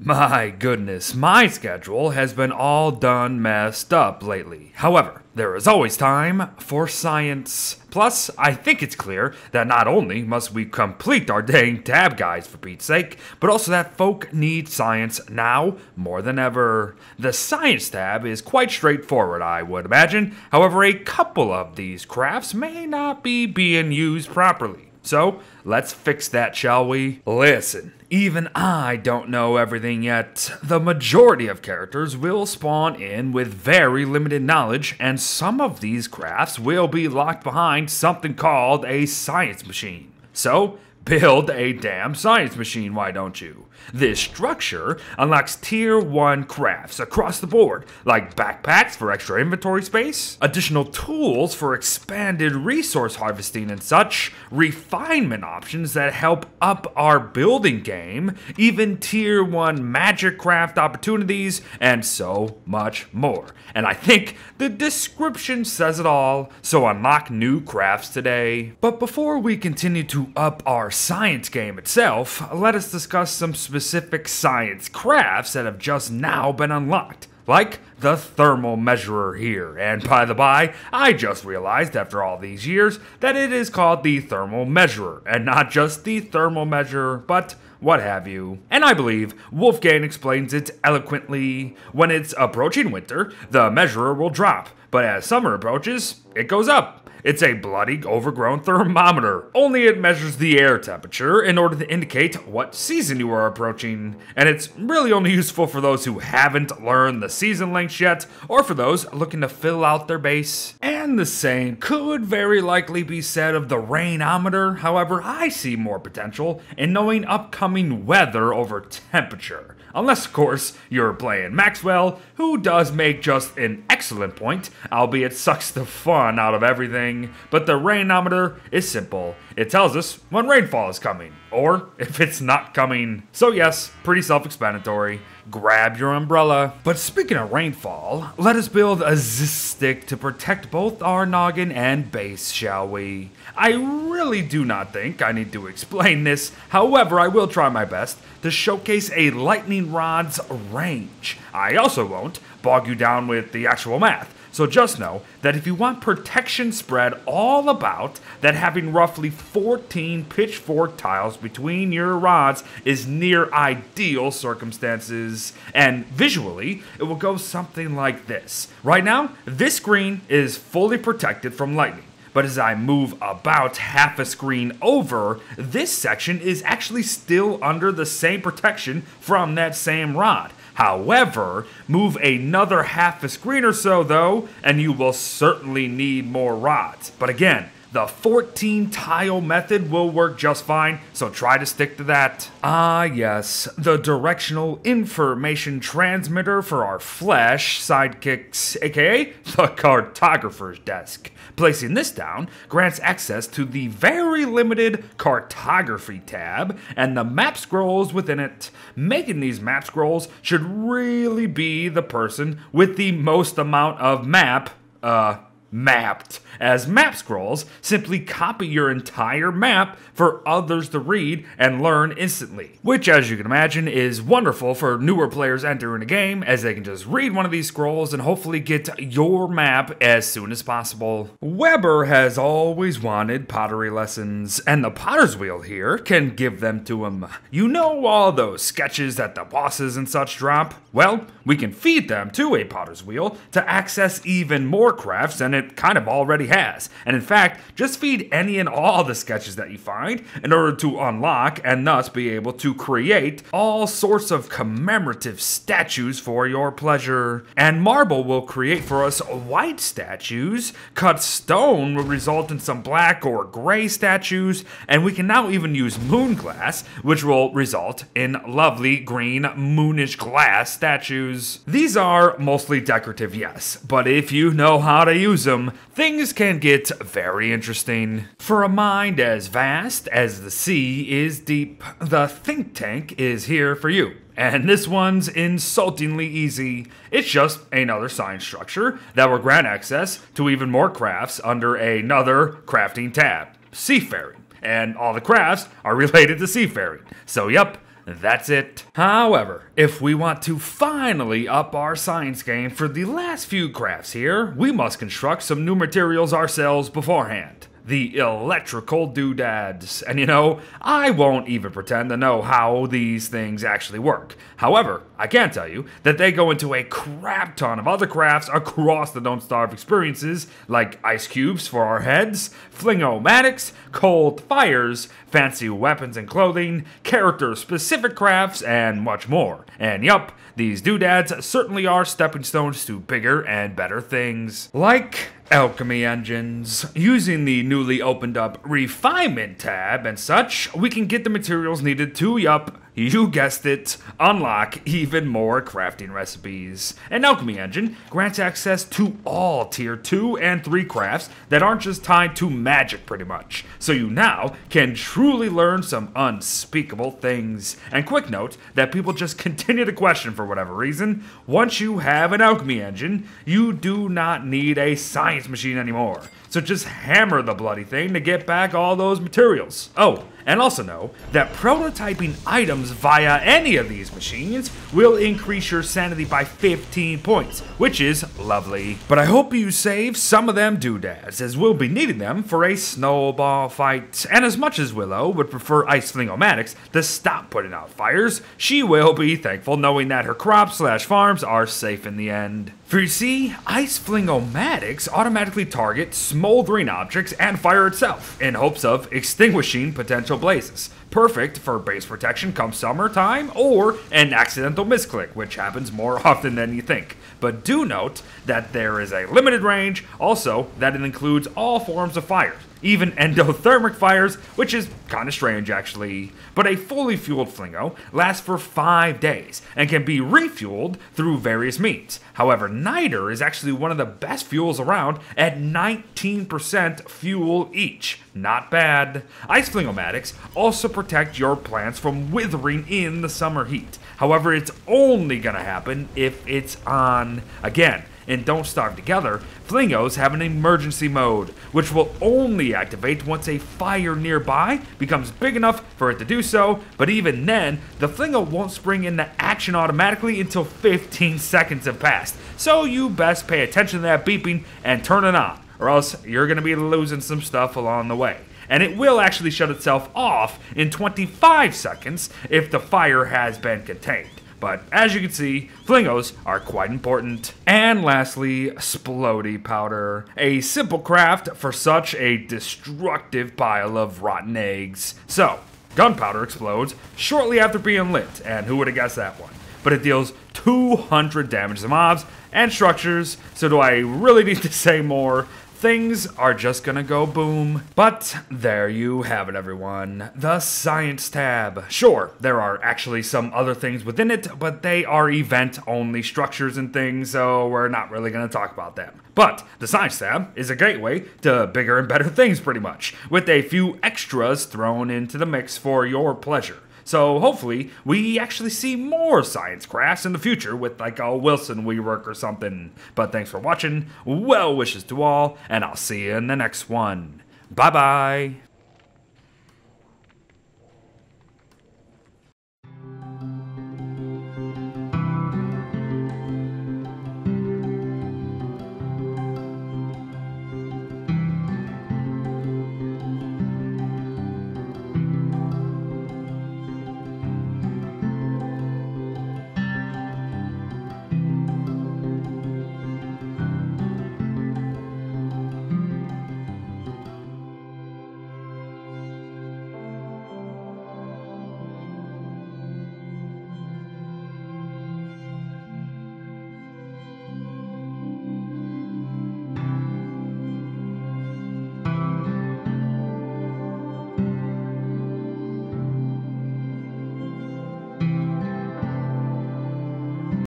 My goodness, my schedule has been all done messed up lately. However, there is always time for science. Plus, I think it's clear that not only must we complete our dang tab guides for Pete's sake, but also that folk need science now more than ever. The science tab is quite straightforward, I would imagine. However, a couple of these crafts may not be being used properly. So, let's fix that, shall we? Listen, even I don't know everything yet. The majority of characters will spawn in with very limited knowledge, and some of these crafts will be locked behind something called a science machine. So, Build a damn science machine, why don't you? This structure unlocks tier 1 crafts across the board, like backpacks for extra inventory space, additional tools for expanded resource harvesting and such, refinement options that help up our building game, even tier 1 magic craft opportunities, and so much more. And I think the description says it all, so unlock new crafts today. But before we continue to up our science game itself, let us discuss some specific science crafts that have just now been unlocked. Like the thermal measurer here. And by the by, I just realized after all these years that it is called the thermal measurer, and not just the thermal measurer, but what have you. And I believe Wolfgang explains it eloquently. When it's approaching winter, the measurer will drop, but as summer approaches, it goes up. It's a bloody, overgrown thermometer. Only it measures the air temperature in order to indicate what season you are approaching. And it's really only useful for those who haven't learned the season lengths yet, or for those looking to fill out their base. And the same could very likely be said of the rainometer. However, I see more potential in knowing upcoming weather over temperature. Unless, of course, you're playing Maxwell, who does make just an excellent point, albeit sucks the fun out of everything. But the rainometer is simple. It tells us when rainfall is coming, or if it's not coming. So, yes, pretty self explanatory. Grab your umbrella. But speaking of rainfall, let us build a stick to protect both our noggin and base, shall we? I really do not think I need to explain this, however, I will try my best to showcase a lightning rod's range. I also won't bog you down with the actual math. So just know that if you want protection spread all about, that having roughly 14 pitchfork tiles between your rods is near ideal circumstances. And visually, it will go something like this. Right now, this screen is fully protected from lightning. But as I move about half a screen over, this section is actually still under the same protection from that same rod. However, move another half a screen or so though, and you will certainly need more rods. But again, the 14 tile method will work just fine, so try to stick to that. Ah, yes, the directional information transmitter for our flesh sidekicks, aka the cartographer's desk. Placing this down grants access to the very limited cartography tab and the map scrolls within it. Making these map scrolls should really be the person with the most amount of map, uh, mapped. As map scrolls, simply copy your entire map for others to read and learn instantly. Which, as you can imagine, is wonderful for newer players entering a game, as they can just read one of these scrolls and hopefully get your map as soon as possible. Webber has always wanted pottery lessons, and the Potter's Wheel here can give them to him. You know all those sketches that the bosses and such drop? Well, we can feed them to a Potter's Wheel to access even more crafts and it kind of already has. And in fact, just feed any and all the sketches that you find in order to unlock and thus be able to create all sorts of commemorative statues for your pleasure. And marble will create for us white statues, cut stone will result in some black or gray statues, and we can now even use moon glass, which will result in lovely green moonish glass statues. These are mostly decorative, yes, but if you know how to use them, things can get very interesting. For a mind as vast as the sea is deep, the think tank is here for you. And this one's insultingly easy. It's just another science structure that will grant access to even more crafts under another crafting tab seafaring. And all the crafts are related to seafaring. So, yep, that's it. However, if we want to finally up our science game for the last few crafts here, we must construct some new materials ourselves beforehand the electrical doodads. And you know, I won't even pretend to know how these things actually work. However, I can tell you that they go into a crap ton of other crafts across the Don't Starve experiences, like ice cubes for our heads, flingomatics, cold fires, fancy weapons and clothing, character specific crafts, and much more. And yup, these doodads certainly are stepping stones to bigger and better things. Like alchemy engines. Using the newly opened up refinement tab and such, we can get the materials needed to, yup, you guessed it, unlock even more crafting recipes. An alchemy engine grants access to all tier 2 and 3 crafts that aren't just tied to magic pretty much, so you now can truly learn some unspeakable things. And quick note that people just continue to question for whatever reason, once you have an alchemy engine, you do not need a science machine anymore. So just hammer the bloody thing to get back all those materials. Oh, and also know that prototyping items via any of these machines will increase your sanity by 15 points, which is lovely. But I hope you save some of them doodads, as we'll be needing them for a snowball fight. And as much as Willow would prefer Ice Flingomatics to stop putting out fires, she will be thankful knowing that her crops slash farms are safe in the end. For you see, Ice Flingomatics automatically target smoldering objects and fire itself, in hopes of extinguishing potential blazes. Perfect for base protection come summertime, or an accidental misclick, which happens more often than you think. But do note that there is a limited range, also that it includes all forms of fire even endothermic fires, which is kind of strange actually. But a fully fueled Flingo lasts for 5 days and can be refueled through various means. However, Niter is actually one of the best fuels around at 19% fuel each. Not bad. Ice Flingomatics also protect your plants from withering in the summer heat. However, it's only gonna happen if it's on. Again, and Don't Starve Together, Flingos have an emergency mode, which will only activate once a fire nearby becomes big enough for it to do so, but even then, the Flingo won't spring into action automatically until 15 seconds have passed, so you best pay attention to that beeping and turn it on, or else you're going to be losing some stuff along the way. And it will actually shut itself off in 25 seconds if the fire has been contained. But as you can see, flingos are quite important. And lastly, splody powder. A simple craft for such a destructive pile of rotten eggs. So, gunpowder explodes shortly after being lit, and who would have guessed that one? But it deals 200 damage to mobs and structures, so do I really need to say more? Things are just gonna go boom. But there you have it, everyone. The Science tab. Sure, there are actually some other things within it, but they are event only structures and things, so we're not really gonna talk about them. But the Science tab is a gateway to bigger and better things, pretty much, with a few extras thrown into the mix for your pleasure. So hopefully we actually see more science crafts in the future with like a Wilson WeWork or something. But thanks for watching, well wishes to all, and I'll see you in the next one. Bye bye.